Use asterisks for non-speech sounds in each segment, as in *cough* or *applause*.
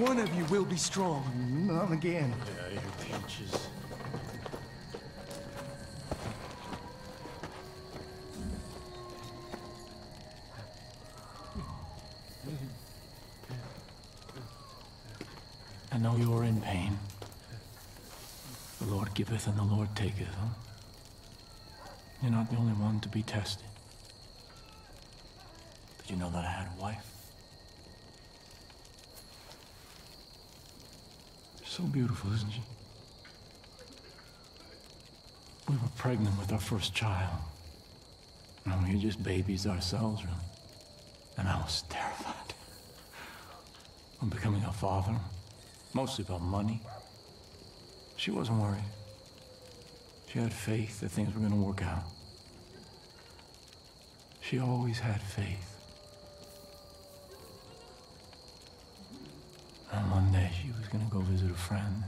One of you will be strong. Not again. Yeah, your peaches. I know you are in pain. The Lord giveth and the Lord taketh, huh? You're not the only one to be tested. Did you know that I had a wife? So beautiful, isn't she? We were pregnant with our first child. And we were just babies ourselves, really. And I was terrified. I'm becoming a father. Mostly about money. She wasn't worried. She had faith that things were going to work out. She always had faith. And one day she was going to go visit a friend.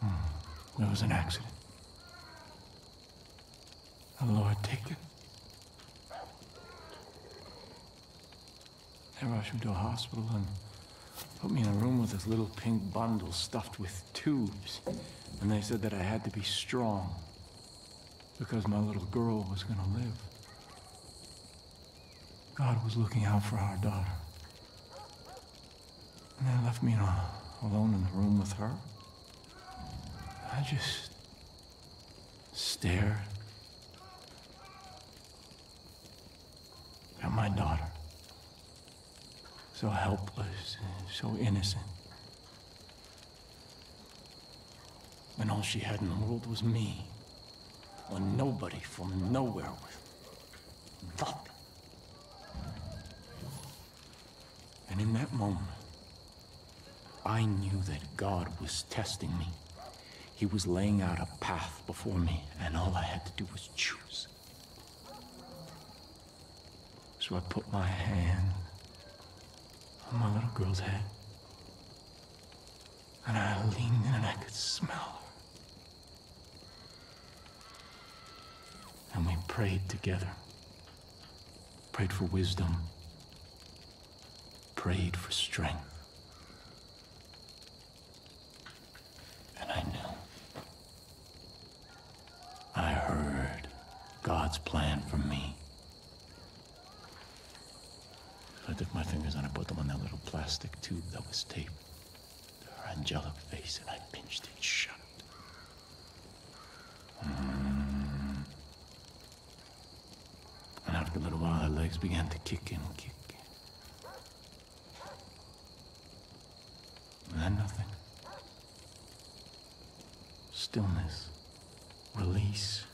Hmm. There was an accident. The Lord take it. They rushed me to a hospital and put me in a room with this little pink bundle stuffed with tubes. And they said that I had to be strong because my little girl was going to live. God was looking out for our daughter. And they left me alone in the room with her. I just stared at my daughter. So helpless, so innocent. And all she had in the world was me. When nobody from nowhere was nothing. And in that moment, I knew that God was testing me. He was laying out a path before me, and all I had to do was choose. So I put my hand on my little girl's head, and I leaned in and I could smell her. And we prayed together. Prayed for wisdom. Prayed for strength. And I knew. I heard God's plan for me. I took my fingers and I put them on that little plastic that taped to her angelic face and I pinched it shut. Mm. And after a little while, her legs began to kick and kick. And then nothing. Stillness. Release.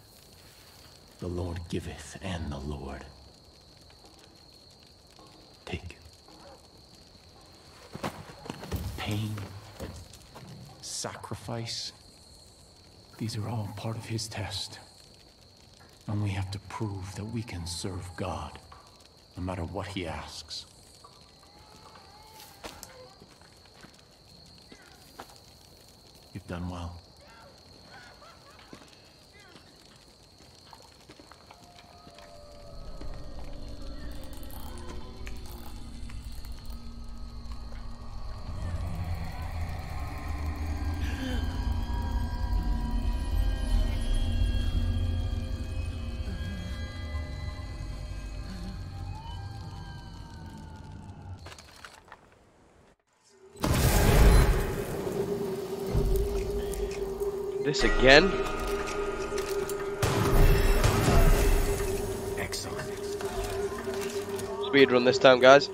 The Lord giveth, and the Lord take. Pain, sacrifice, these are all part of his test. And we have to prove that we can serve God, no matter what he asks. You've done well. This again? Excellent. Speed run this time, guys.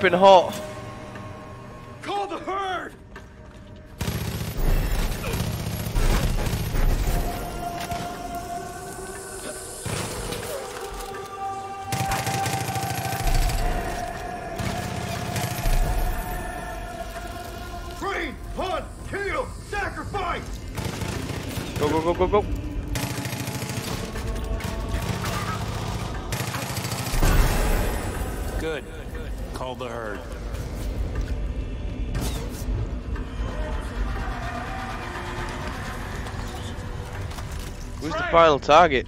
Flipping hot. Final target?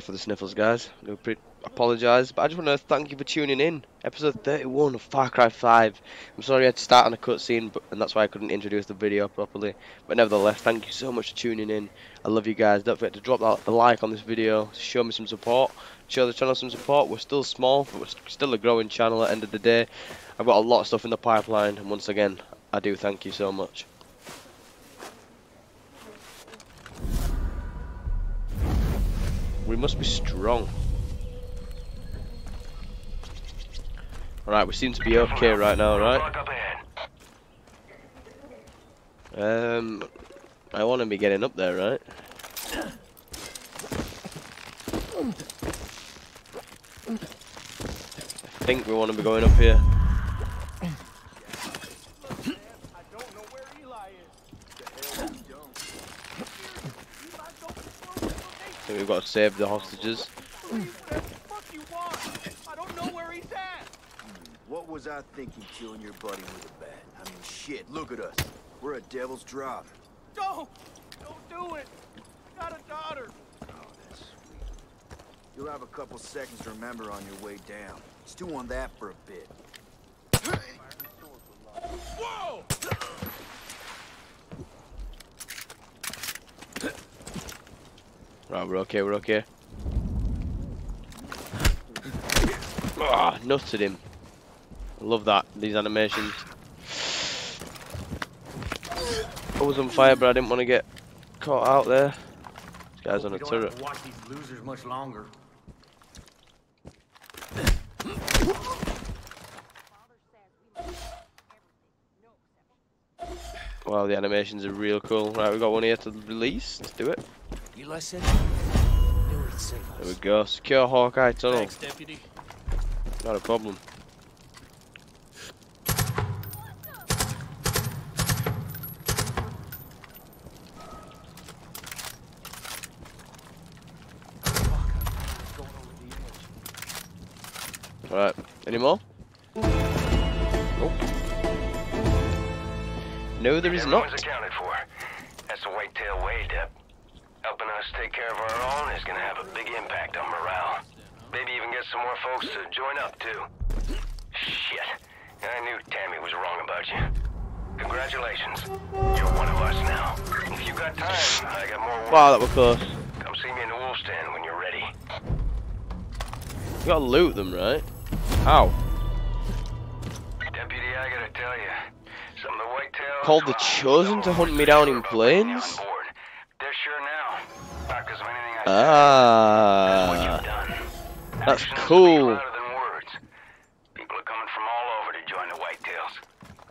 Sorry for the sniffles, guys. I apologise, but I just want to thank you for tuning in. Episode 31 of Far Cry 5. I'm sorry I had to start on a cutscene, and that's why I couldn't introduce the video properly. But nevertheless, thank you so much for tuning in. I love you guys. Don't forget to drop that, the like on this video, show me some support, show the channel some support. We're still small, but we're still a growing channel at the end of the day. I've got a lot of stuff in the pipeline, and once again, I do thank you so much. We must be strong. Alright, we seem to be okay right now, right? Um, I want to be getting up there, right? I think we want to be going up here. I think we've got to save the hostages. What was I thinking killing your buddy with a bat? I mean, shit, look at us. We're a devil's drop. Don't! Don't do it! Got a daughter! Oh, that's sweet. You'll have a couple seconds to remember on your way down. Stew on that for a bit. Whoa! Right, we're okay, we're okay. Ah, nutted him. I love that, these animations. I was on fire, but I didn't want to get caught out there. This guy's on a We don't have turret. to watch these losers much longer. Wow, the animations are real cool. Right, we got one here to release. Let's do it. You listen? They would save There we go. Secure Hawkeye Tunnel. Thanks, deputy. Not a problem. Alright, any more? Nope. No, there is Everyone's not. accounted for. That's the whitetail way, Dep. Helping us take care of our own is gonna have a big impact on morale. Maybe even get some more folks to join up, too. Shit. I knew Tammy was wrong about you. Congratulations. You're one of us now. If you got time, I got more work. Wow, that was close. Come see me in the Wolf's Den when you're ready. You gotta loot them, right? How? Deputy, I gotta tell you, some of the whitetails... Called the Chosen to hunt me down in plains? On board. They're sure now. Not 'cause of anything I said. That's Ah. That's cool. speak louder than words. People are coming from all over to join the Whitetails.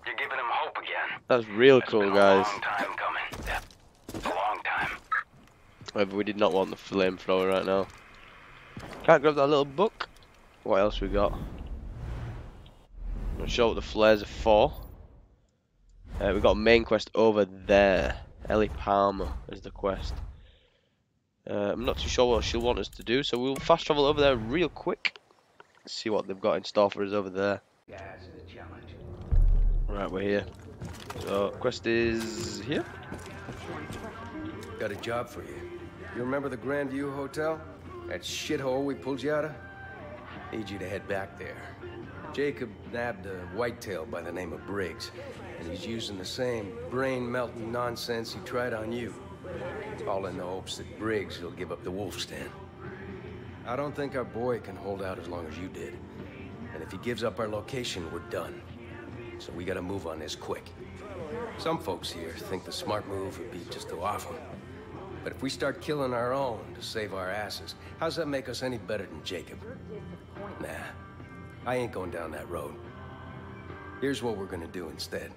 You're giving them hope again. That's real That's cool, guys. A long time coming. Yeah. A long time. However, we did not want the flamethrower right now. Can't grab that little book. What else we got? Not sure what the flares are for. Uh, we got a main quest over there. Eli Palmer is the quest. Uh, I'm not too sure what she'll want us to do, so we'll fast travel over there real quick. See what they've got in store for us over there. Right, we're here. So, quest is here. Got a job for you. You remember the Grand View Hotel? That shithole we pulled you out of? Need you to head back there. Jacob nabbed a whitetail by the name of Briggs, and he's using the same brain-melting nonsense he tried on you. All in the hopes that Briggs will give up the Wolf's Den. I don't think our boy can hold out as long as you did. And if he gives up our location, we're done. So we gotta move on this quick. Some folks here think the smart move would be just to off him. But if we start killing our own to save our asses, how's that make us any better than Jacob? Nah, I ain't going down that road. Here's what we're gonna do instead.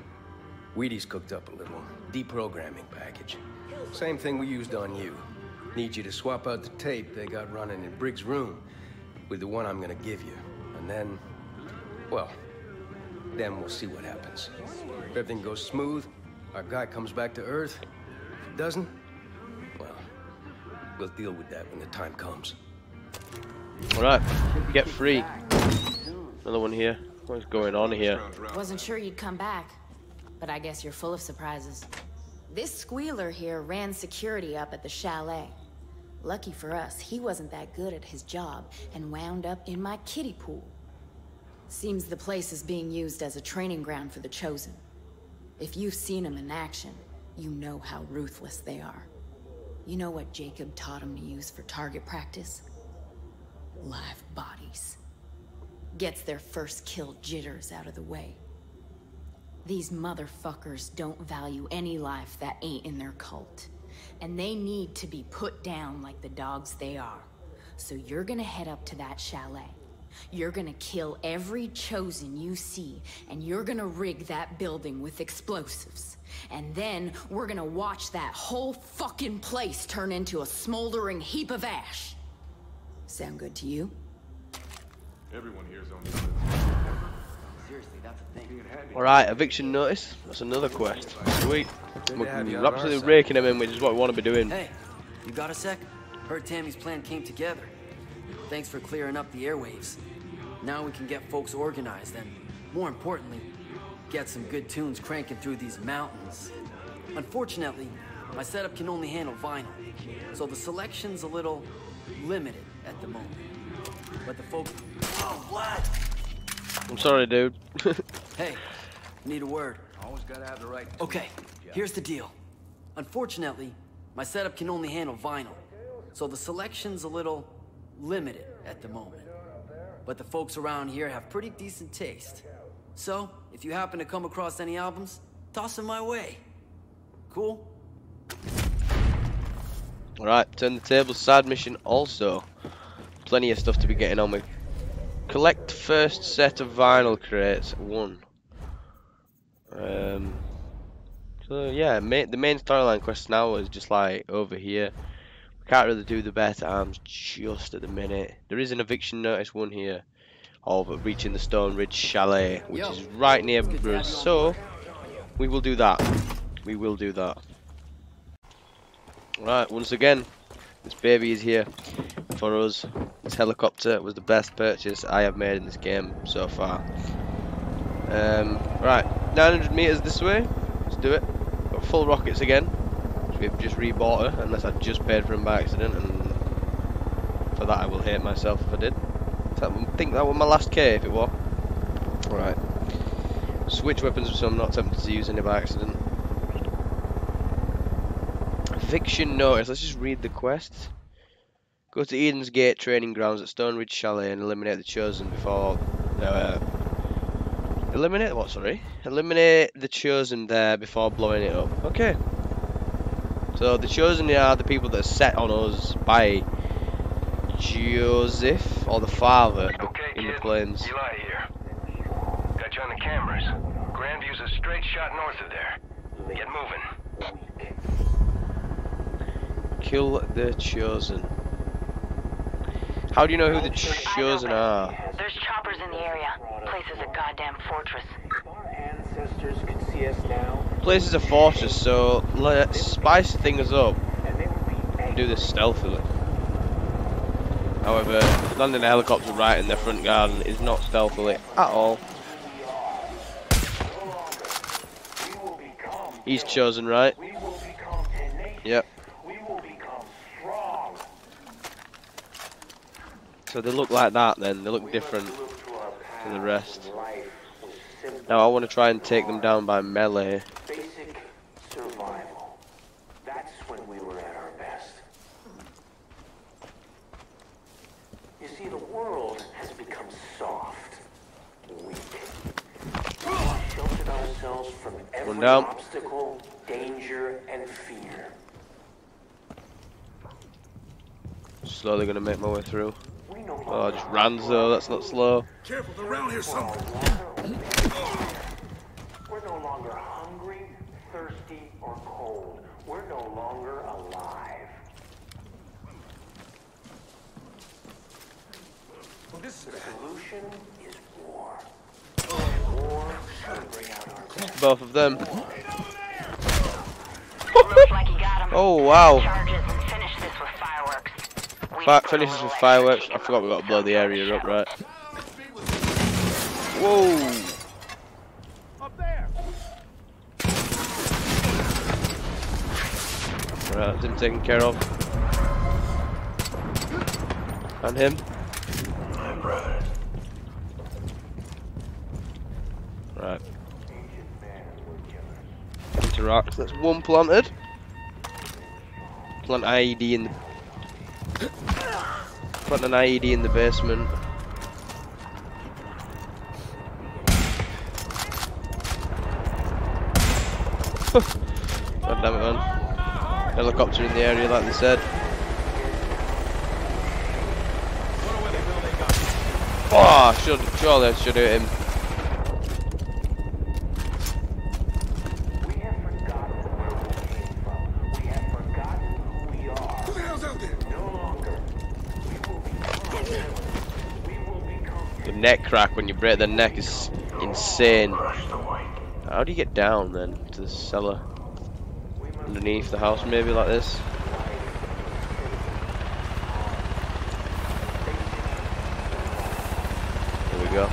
Wheaty's cooked up a little deprogramming package. Same thing we used on you. Need you to swap out the tape they got running in Briggs' room with the one I'm gonna give you. And then, well, then we'll see what happens. If everything goes smooth, our guy comes back to Earth. If it doesn't, well, we'll deal with that when the time comes. Alright, get free. Another one here. What's going on here? Wasn't sure you'd come back, but I guess you're full of surprises. This squealer here ran security up at the chalet. Lucky for us, he wasn't that good at his job and wound up in my kiddie pool. Seems the place is being used as a training ground for the Chosen. If you've seen them in action, you know how ruthless they are. You know what Jacob taught him to use for target practice? Live bodies. Gets their first kill jitters out of the way. These motherfuckers don't value any life that ain't in their cult. And they need to be put down like the dogs they are. So you're gonna head up to that chalet. You're gonna kill every chosen you see, and you're gonna rig that building with explosives. And then we're gonna watch that whole fucking place turn into a smoldering heap of ash. Sound good to you? Everyone here's on Alright, eviction notice. That's another quest. Sweet. We're to have you on we're absolutely raking them in, which is what we want to be doing. Hey, you got a sec? Heard Tammy's plan came together. Thanks for clearing up the airwaves. Now we can get folks organized and, more importantly, get some good tunes cranking through these mountains. Unfortunately, my setup can only handle vinyl, so the selection's a little limited at the moment. But the folks. Oh, what? I'm sorry, dude. *laughs* Hey, need a word. Always gotta have the right. Okay, here's the deal. Unfortunately, my setup can only handle vinyl, so the selection's a little limited at the moment. But the folks around here have pretty decent taste. So, if you happen to come across any albums, toss them my way. Cool? Alright, turn the tables side mission also. Plenty of stuff to be getting on with. Collect first set of vinyl crates. One. Um, so yeah, ma the main storyline quest now is just like over here. We can't really do the better arms just at the minute. There is an eviction notice one here of reaching the Stone Ridge Chalet, which Yo, is right near on So we will do that. We will do that. Right, once again, this baby is here for us. This helicopter was the best purchase I have made in this game so far. Um, right, 900 meters this way. Let's do it. Got full rockets again. We've just rebought her, unless I just paid for them by accident, and for that I will hate myself if I did. I think that was my last K if it was. Right. Switch weapons so I'm not tempted to use any by accident. Eviction notice. Let's just read the quest. Go to Eden's Gate training grounds at Stone Ridge Chalet and eliminate the chosen before. Uh, eliminate what? Sorry. Eliminate the chosen there before blowing it up. Okay. So the chosen are the people that are set on us by Joseph or the father Okay, in the kid. plains. Eli here. Got you on the cameras. Grandview's a straight shot north of there. Get moving. Kill the chosen. How do you know who the chosen uh, are? There's choppers in the area. Place is a goddamn fortress. Our Ancestors could see us now, Place is a fortress, so let's spice things up and they would be and angry. do this stealthily. However, landing a helicopter right in their front garden is not stealthily at all. We will become, He's chosen, right? we will become tenacious. Yep. So they look like that then, they look different to the rest. Now I want to try and take them down by melee. You see, the world has become soft, weak. We sheltered ourselves from every obstacle, danger, and fear. Slowly gonna make my way through. We no Oh, just Ranzo, that's not slow. Careful, they're around here somewhere. We're no longer hungry, thirsty, or cold. We're no longer alive. The solution is war. War will bring out our. *laughs* Both of them. Looks like you got him. Oh wow. We Fi put a finish this little with fireworks. I forgot we got to blow the area up, right? Whoa! Right, that's him taken care of. And him. Right. Interact. That's one planted. Plant IED in the Plant an IED in the basement. God damn it, man. Helicopter in the area, like they said. Oh, should surely I should hit him. Neck crack when you break the neck is insane. How do you get down then to the cellar? Underneath the house, maybe like this. There we go.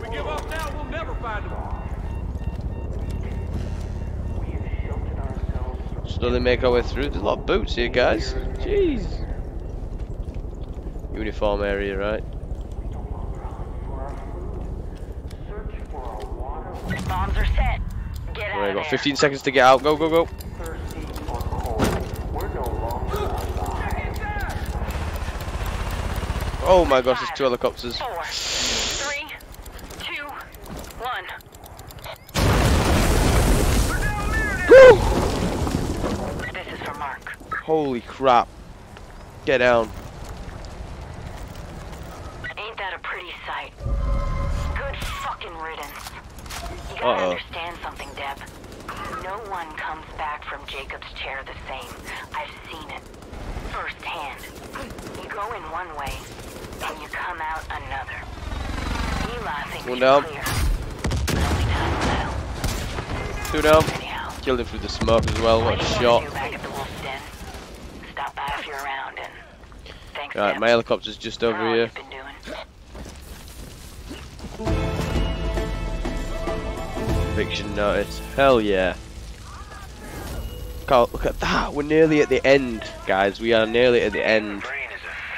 We give up now, we'll never find them. We have sheltered ourselves Slowly make our way through. There's a lot of boots here, guys. Jeez. Uniform area, right? for our food. Search for our water, Bombs are set. Get out Right, got there. 15 seconds to get out. Go, go, go. thirsty, or cold. We're no longer alive. Oh my gosh, there's two helicopters. Four, three, two, one. This is for Mark. Holy crap. Get down. Gotta Uh-oh. understand something, Dep. No one comes back from Jacob's chair the same. I've seen it. Firsthand. You go in one way, and you come out another. Eli thinks One down. clear. But only time will Two down. Anyhow, Killed him through the smoke as well. What a what do you shot. wanna do back at the Wolf's Den? Stop by if you're around, and thanks, Right, my helicopter's just over oh, here. Eviction notice. Hell yeah. God, look at that. We're nearly at the end, guys. We are nearly at the end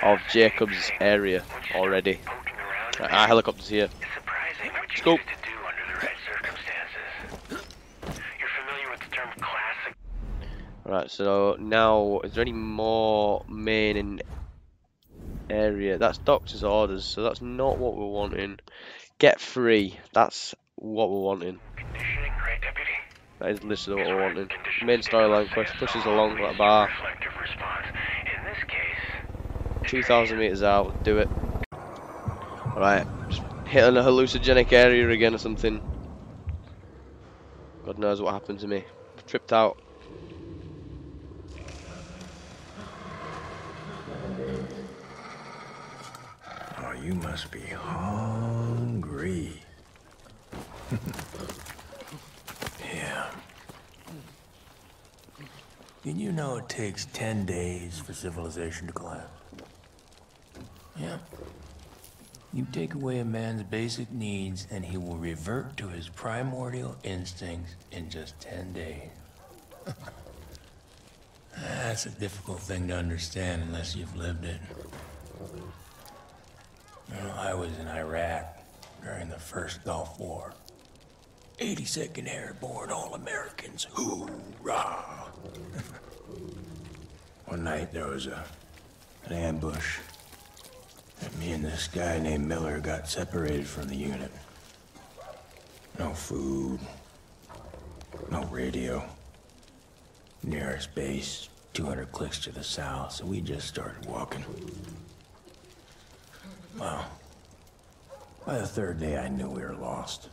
of Jacob's area already. Our helicopter's here. Under the right so now, is there any more main in area? That's doctor's orders, so that's not what we're wanting. Get free, that's what we're wanting. conditioning, right, deputy? That is literally what we're wanting. Conditions Main storyline cause quest pushes along that bar. Reflective response. In this case, 2,000 meters out, do it. Alright, just hitting a hallucinogenic area again or something. God knows what happened to me. Tripped out. Oh, you must be hungry. Yeah. Did you know it takes 10 days for civilization to collapse? Yeah. You take away a man's basic needs, and he will revert to his primordial instincts in just 10 days. *laughs* That's a difficult thing to understand unless you've lived it. You know, I was in Iraq during the first Gulf War. 82nd Airborne All Americans, hoorah! One night there was a an ambush. And Me and this guy named Miller got separated from the unit. No food. No radio. Nearest base, 200 clicks to the south, so we just started walking. Well, by the third day, I knew we were lost.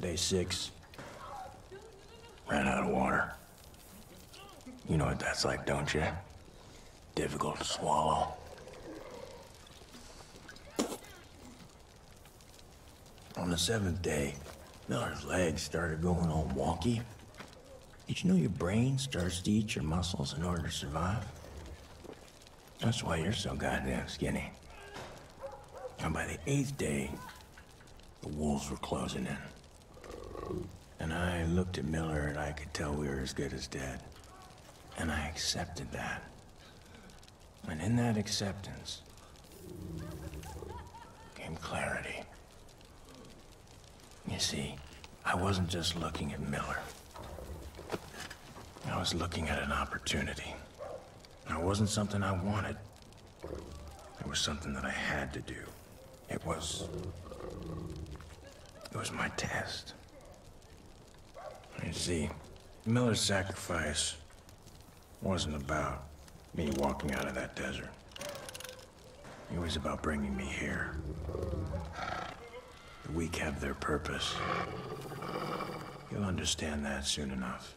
Day six, ran out of water. You know what that's like, don't you? Difficult to swallow. On the seventh day, Miller's legs started going all wonky. Did you know your brain starts to eat your muscles in order to survive? That's why you're so goddamn skinny. And by the eighth day, the wolves were closing in. And I looked at Miller and I could tell we were as good as dead. And I accepted that. And in that acceptance came clarity. You see, I wasn't just looking at Miller. I was looking at an opportunity. It wasn't something I wanted. It was something that I had to do. It was... It was my test. You see, Miller's sacrifice wasn't about me walking out of that desert. It was about bringing me here. The weak have their purpose. You'll understand that soon enough.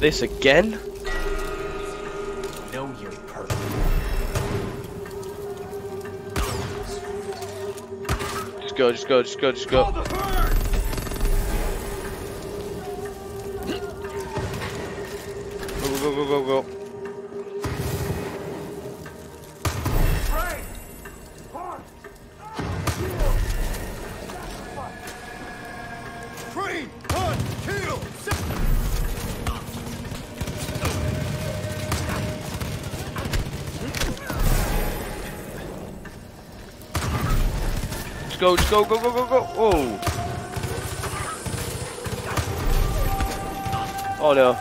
This again? Know your purpose. Just go, just go, just go, just go. Go, go, go, go, go, go. Just go, just go, go, go, go, go. Whoa. Oh no.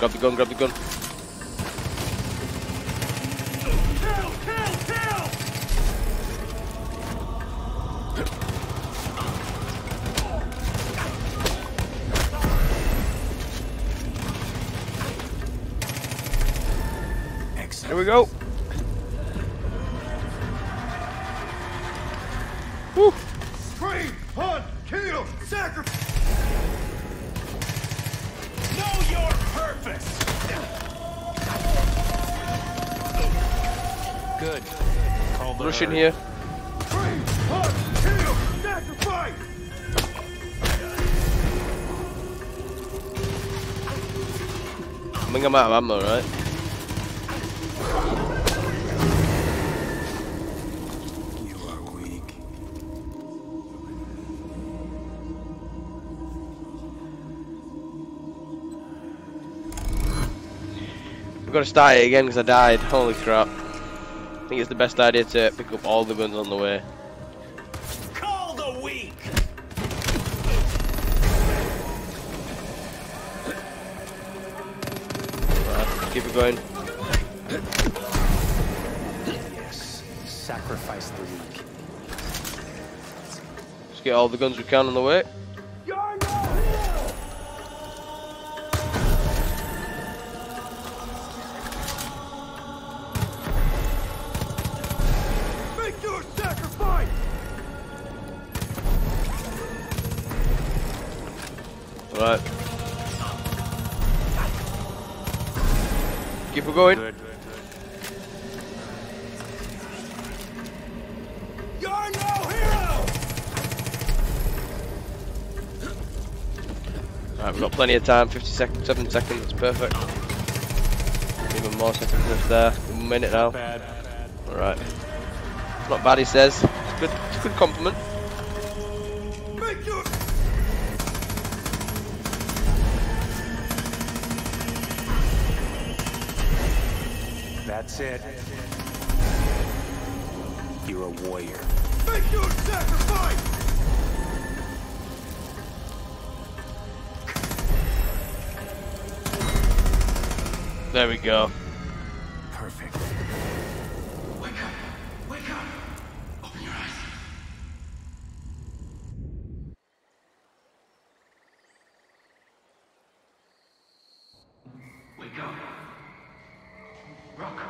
Grab the gun, grab the gun. Here we go. Call the Russian herd. here. Train, hunt, kill, sacrifice. I think I'm out of ammo, right? You are weak. We've got to start it again because I died. Holy crap. I think it's the best idea to pick up all the guns on the way. Call the weak. Right, keep it going. Yes. Sacrifice the weak. Let's get all the guns we can on the way. Keep it going. You're no hero. Right, we've got plenty of time. 50 seconds, 7 seconds, that's perfect. Even more seconds left there. A minute now. Alright. Not bad, he says. It's good, it's a good compliment. That's it. You're a warrior. Make your sacrifice! There we go. Perfect. Wake up! Wake up! Open your eyes. Wake up. Rock.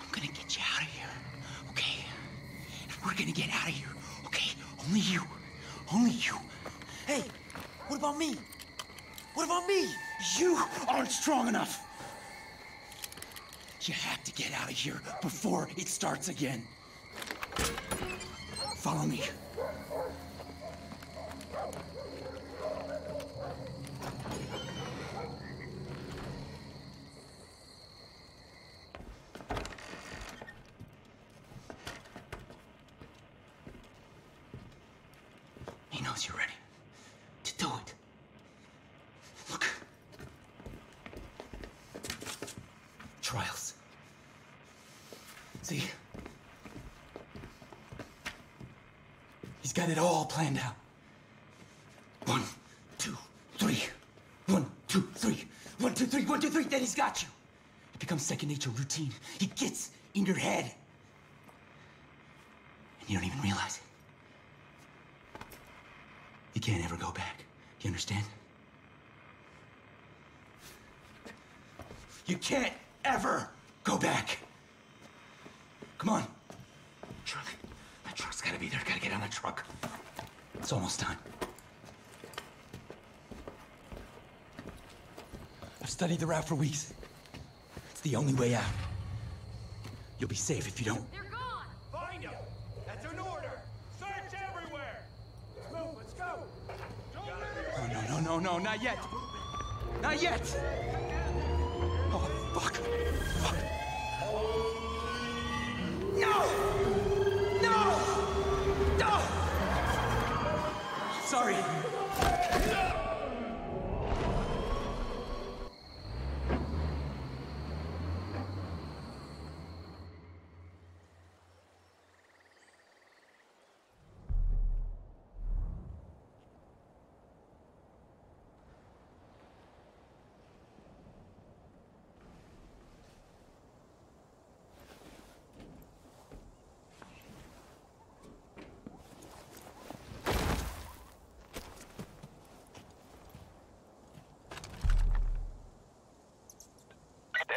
I'm gonna get you out of here, okay? And we're gonna get out of here, okay? Only you. Only you. Hey, what about me? What about me? You aren't strong enough. You have to get out of here before it starts again. Follow me. He knows you're ready to do it. Look. Trials. See? He's got it all planned out. One, two, three. One, two, three. One, two, three. One, two, three. Then he's got you. It becomes second nature routine. It gets in your head. And you don't even realize it. You can't ever go back. You understand? You can't ever go back. Come on. Truck. That truck's gotta be there. Gotta get on that truck. It's almost time. I've studied the route for weeks. It's the only way out. You'll be safe if you don't. They're gone! Find him! That's an order! Search everywhere! Let's move, let's go! Oh, no, no, no, no, not yet. Not yet. Oh, fuck. Fuck.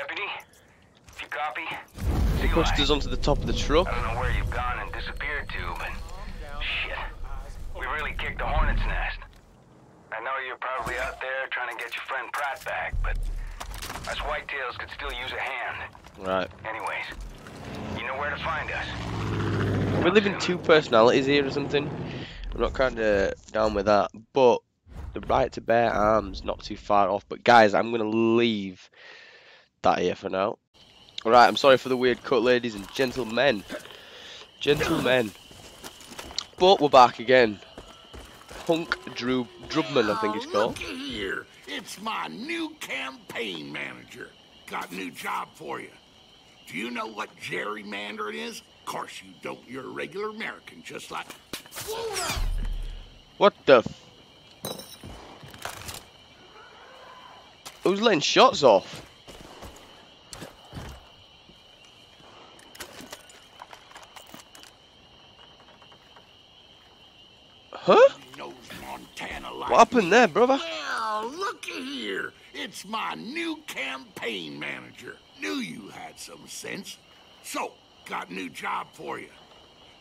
Deputy, if you copy, He pushed us onto the top of the truck. I don't know where you've gone and disappeared to, but shit, we really kicked the hornet's nest. I know you're probably out there trying to get your friend Pratt back, but us whitetails could still use a hand. Right. Anyways, you know where to find us. We're living two personalities here or something. I'm not kind of down with that, but the right to bear arms not too far off. But guys, I'm gonna leave that here for now. Alright, I'm sorry for the weird cut, ladies and gentlemen. Gentlemen. But we're back again. Hurk Drew Drubman, I think it's ah, called. Looky here. It's my new campaign manager. Got a new job for you. Do you know what gerrymandering is? Of course you don't. You're a regular American, just like. What the? F Who's letting shots off? Huh? Knows What happened there, brother? Well, looky here. It's my new campaign manager. Knew you had some sense. So, got a new job for you.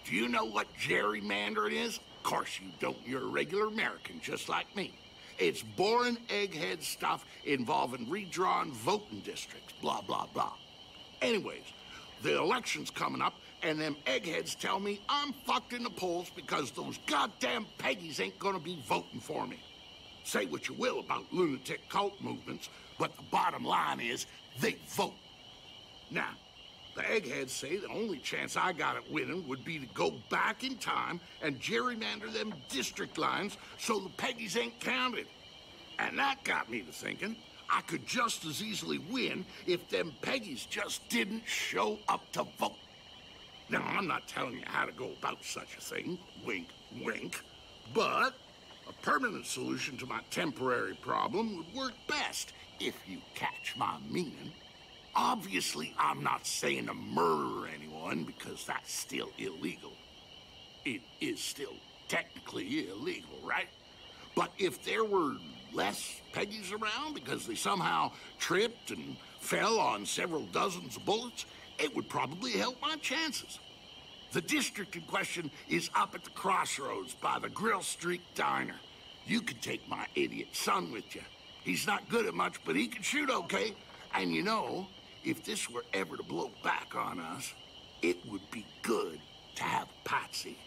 Do you know what gerrymandering is? Of course you don't. You're a regular American, just like me. It's boring egghead stuff involving redrawn voting districts, blah, blah, blah. Anyways, the election's coming up, and them eggheads tell me I'm fucked in the polls because those goddamn Peggies ain't gonna be voting for me. Say what you will about lunatic cult movements, but the bottom line is they vote. Now, the eggheads say the only chance I got at winning would be to go back in time and gerrymander them district lines so the Peggies ain't counted. And that got me to thinking, I could just as easily win if them Peggies just didn't show up to vote. Now, I'm not telling you how to go about such a thing, wink, wink, but a permanent solution to my temporary problem would work best, if you catch my meaning. Obviously, I'm not saying to murder anyone because that's still illegal. It is still technically illegal, right? But if there were less Peggies around because they somehow tripped and fell on several dozens of bullets, it would probably help my chances. The district in question is up at the crossroads by the Grill Street Diner. You could take my idiot son with you. He's not good at much, but he can shoot okay. And you know, if this were ever to blow back on us, it would be good to have Patsy.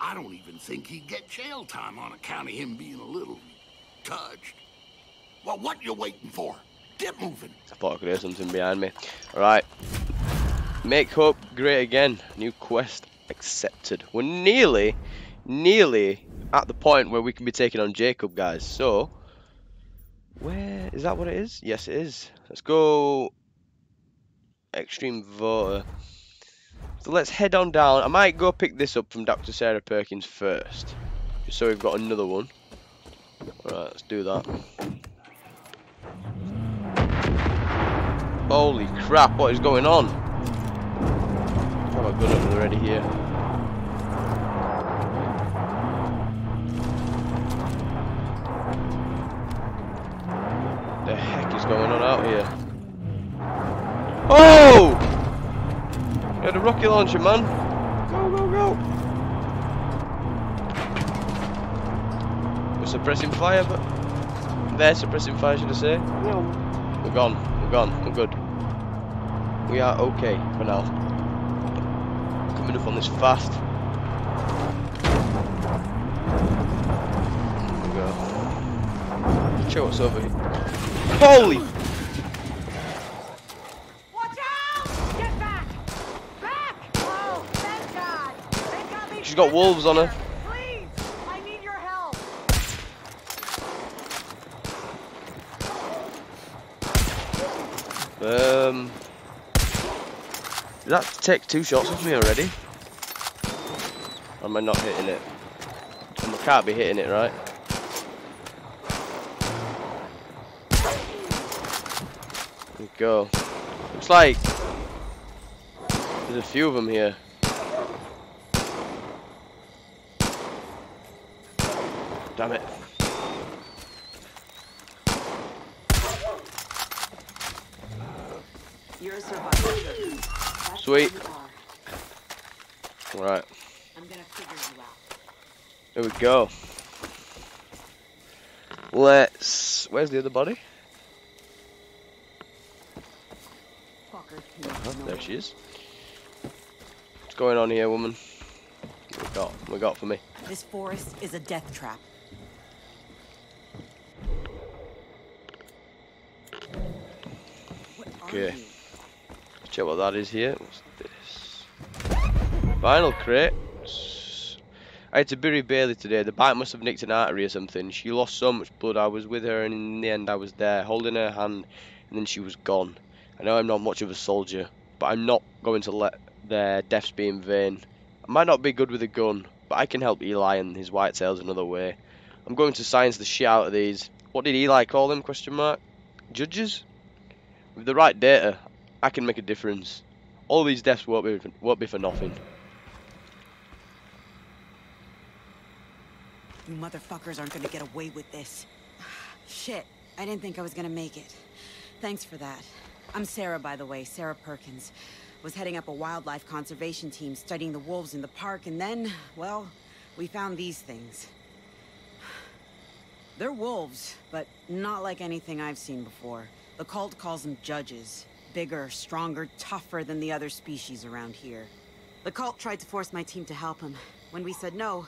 I don't even think he'd get jail time on account of him being a little touched. Well, what you waiting for? Get moving. I thought I could hear something behind me. Alright. Make hope great again. New quest accepted. We're nearly, nearly at the point where we can be taking on Jacob, guys. So, where is that? What it is? Yes, it is. Let's go. Extreme voter. So let's head on down. I might go pick this up from Dr. Sarah Perkins first, just so we've got another one. Alright, let's do that. Holy crap! What is going on? Have a gun up already here. The heck is going on out here? Oh! You had a rocket launcher, man. Go, go, go. We're suppressing fire, but they're suppressing fire, should I say? No. We're gone. We're gone. We're good. We are okay for now. On this fast. There we go. Check what's over here. Holy! Watch out! Get back! Back! Oh, thank God! Got me She's got wolves on her. Please! I need your help! Um, did that take two shots of me already? Or am I not hitting it? I can't be hitting it, right? There we go. Looks like there's a few of them here. Damn it. You're a survivor. Sweet. are. Right. I'm gonna figure you out. There we go. Let's. Where's the other body? Uh-huh, there she is. What's going on here, woman? What we got? What we got for me? This forest is a death trap. Okay. Check what that is here. What's this? Vinyl crate. I had to bury Bailey today. The bite must have nicked an artery or something. She lost so much blood. I was with her, and in the end, I was there, holding her hand, and then she was gone. I know I'm not much of a soldier, but I'm not going to let their deaths be in vain. I might not be good with a gun, but I can help Eli and his whitetails another way. I'm going to science the shit out of these. What did Eli call them? Question mark. Judges? With the right data, I can make a difference. All these deaths won't be won't be for nothing. You motherfuckers aren't gonna get away with this. Shit, I didn't think I was gonna make it. Thanks for that. I'm Sarah, by the way, Sarah Perkins. Was heading up a wildlife conservation team studying the wolves in the park, and then, well, we found these things. They're wolves, but not like anything I've seen before. The cult calls them judges. Bigger, stronger, tougher than the other species around here. The cult tried to force my team to help them. When we said no,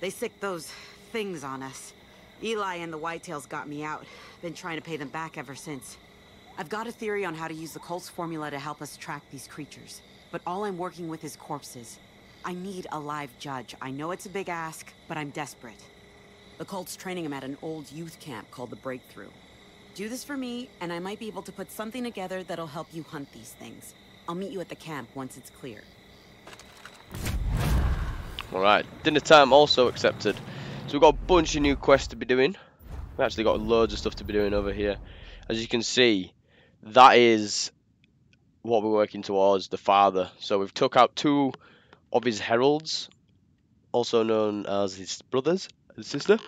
they sicked those things on us. Eli and the Whitetails got me out. Been trying to pay them back ever since. I've got a theory on how to use the cult's formula to help us track these creatures. But all I'm working with is corpses. I need a live judge. I know it's a big ask, but I'm desperate. The cult's training him at an old youth camp called the Breakthrough. Do this for me, and I might be able to put something together that'll help you hunt these things. I'll meet you at the camp once it's clear. Alright, dinner time also accepted. So we've got a bunch of new quests to be doing. We've actually got loads of stuff to be doing over here. As you can see, that is what we're working towards, the father. So we've took out two of his heralds, also known as his brothers and sister.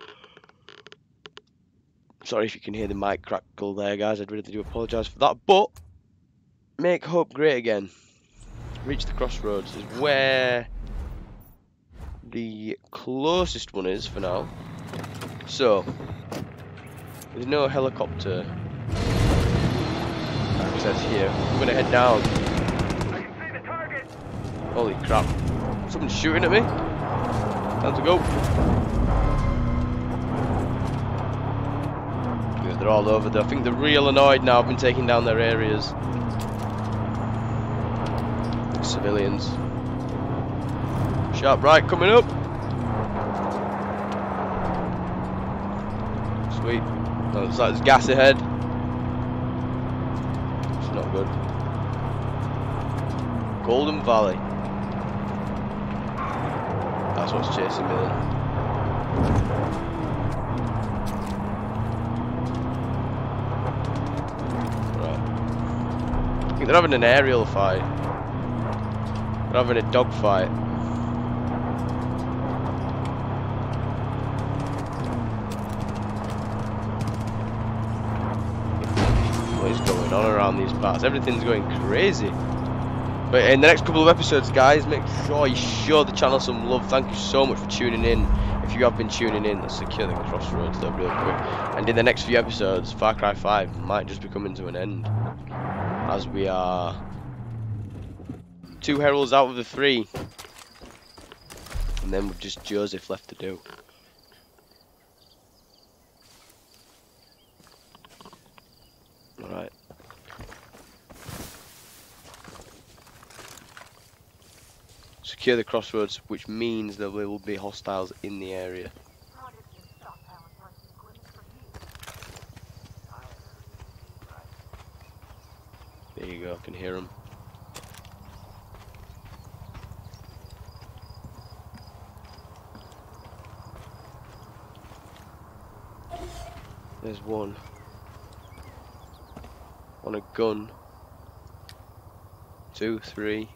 Sorry if you can hear the mic crackle there, guys. I'd really do apologise for that. But make hope great again. Reach the crossroads is where the closest one is for now. So there's no helicopter access here. I'm gonna head down. Holy crap! Someone's shooting at me. Time to go. Yeah, they're all over there. I think they're real annoyed now. I've been taking down their areas. Civilians. Sharp right coming up. Sweet. Oh, looks like there's gas ahead. It's not good. Golden Valley. That's what's chasing me then. Right. I think they're having an aerial fight. They're having a dog fight. What is going on around these parts? Everything's going crazy. But in the next couple of episodes, guys, make sure you show the channel some love. Thank you so much for tuning in. If you have been tuning in, let's secure the crossroads though real quick. And in the next few episodes, Far Cry 5 might just be coming to an end. As we are two heralds out of the three. And then with just Joseph left to do. Alright. Secure the crossroads, which means that there will be hostiles in the area. There you go, I can hear them. There's one. On a gun. Two, three.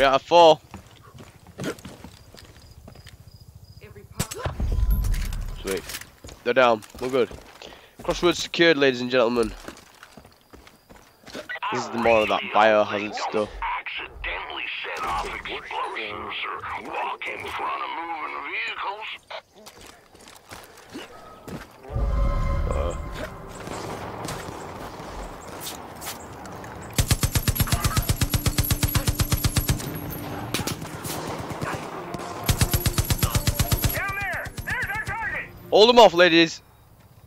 Three out of four. Sweet. They're down. We're good. Crossroads secured, ladies and gentlemen. This is the more of that biohazard stuff. Hold them off, ladies.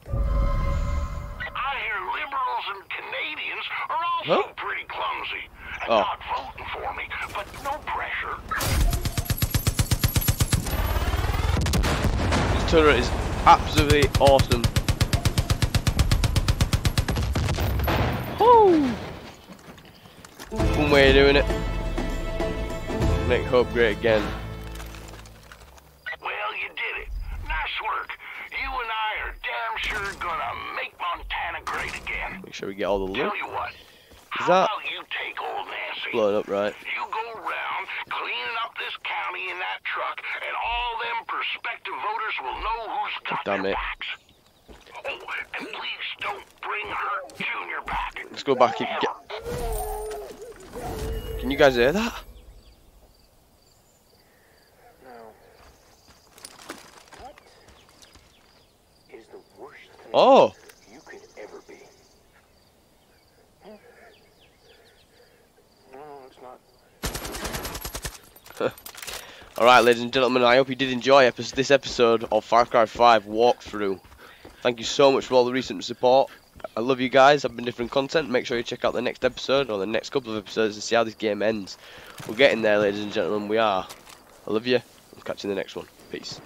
I hear liberals and Canadians are also Huh? pretty clumsy and Oh. not voting for me, but no pressure. This turret is absolutely awesome. Woo! One way of doing it. Make hope great again. Well, you did it. Nice work. You and I are damn sure gonna make Montana great again. Make sure we get all the loot. Tell you what, Is that you take old Nancy. blown up right? You go around cleaning up this county in that truck, and all them prospective voters will know who's got Damn their it. backs. Oh, and please don't bring Hurk Junior back. Let's go back and get. Can you guys hear that? the Oh! you could ever be. No, it's not. Alright, ladies and gentlemen, I hope you did enjoy this episode of Far Cry 5 walkthrough. Thank you so much for all the recent support. I love you guys. I've been Differing Content. Make sure you check out the next episode or the next couple of episodes to see how this game ends. We're getting there, ladies and gentlemen. We are. I love you. I'll catch you in the next one. Peace.